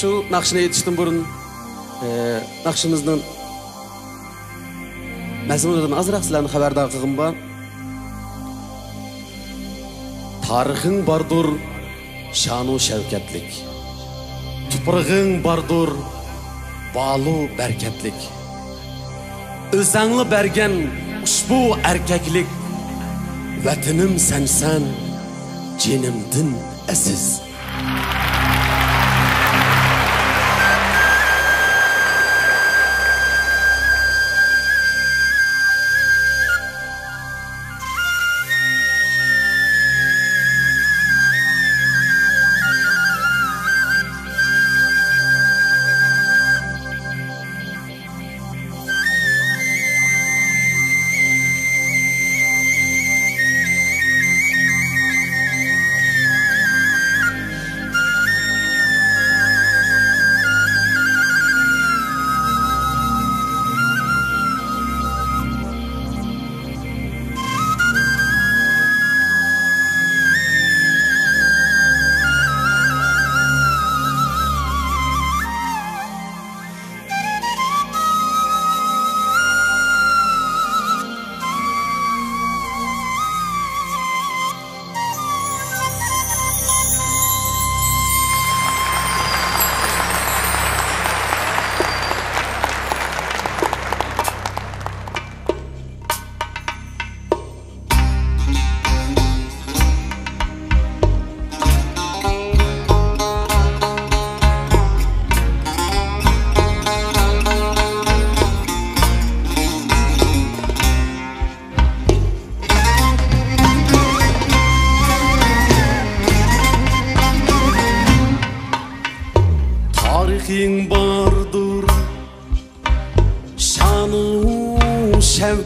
Şu nakşına yetiştim burun. Ee, nakşımızın mazmunundan azroq sizlarni xabardor qilgim bor. Tarixing bordur, shanu shavkatlik. Tuprog'ing bordur, balu berkatlik. O'zangni bergan ushbu erkaklik vatanim sensan, jinimdin aziz.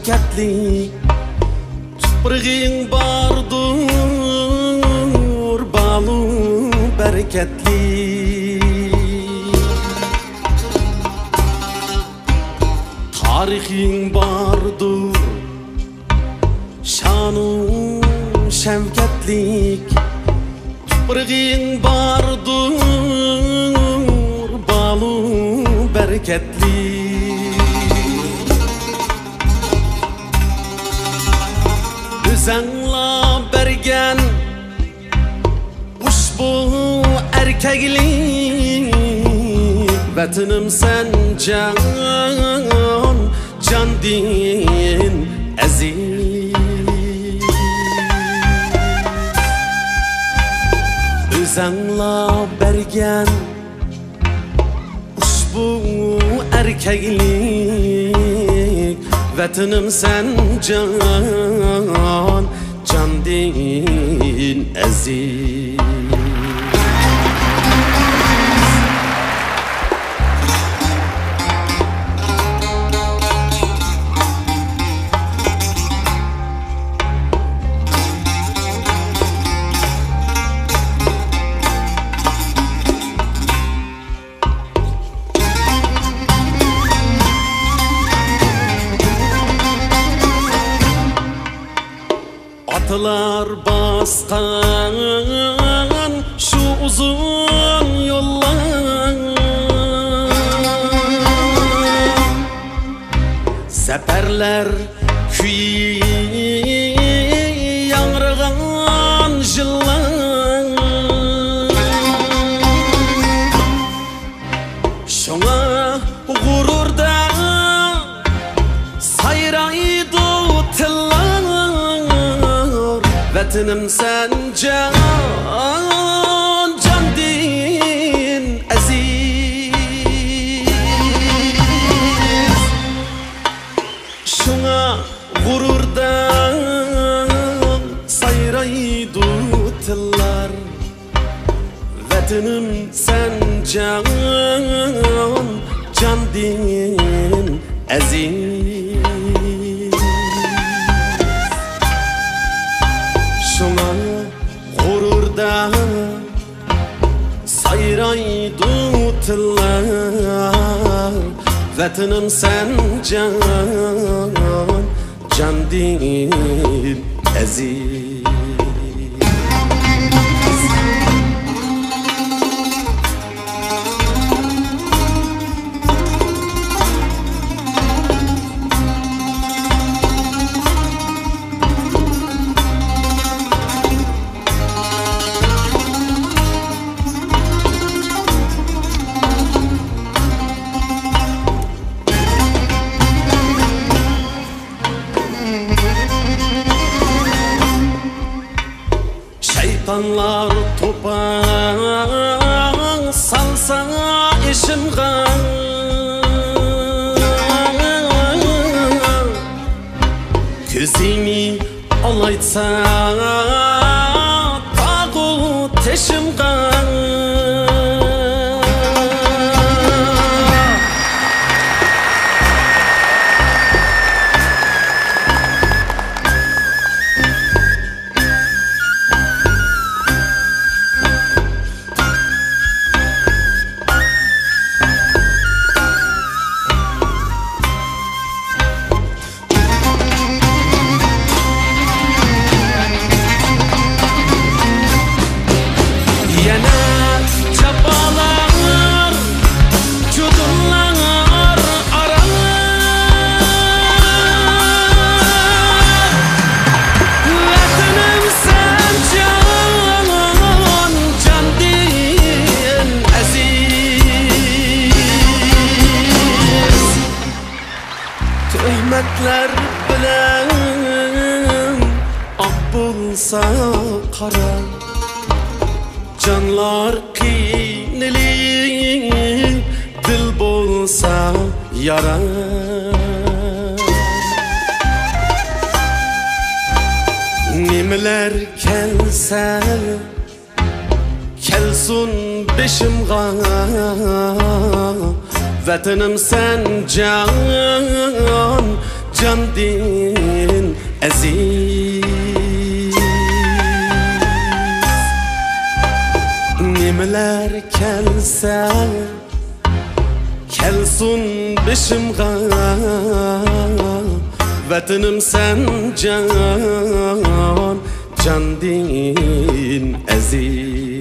Shavkatli tuprog'ing bordur balu barakatli tarixing bordur shanu shavkatlik tuprog'ing bordur balu bereketli Düzenla bergen Ushbu erkeklik Vatinim sen can Can din aziz. Özanla bergen Ushbu erkeklik Vatinim sen can Can din aziz Atlar baskan şu uzun yollar. Seferler kuyi Vatinim sen can, can din aziz. Şuna gururdan sayraydı tıllar Vatinim sen can tıllar Vatinim sen can, can шайтанлар топан салса ішім қан. Ол айтса тағу тешімға қан. Kara Canlar qiynili Dil bo'lsa yara. Nimalar kelsa Kelsun beshimga Vatanim sen can Can din kelsa Kelsun beshimga Vatanim sen can Can din aziz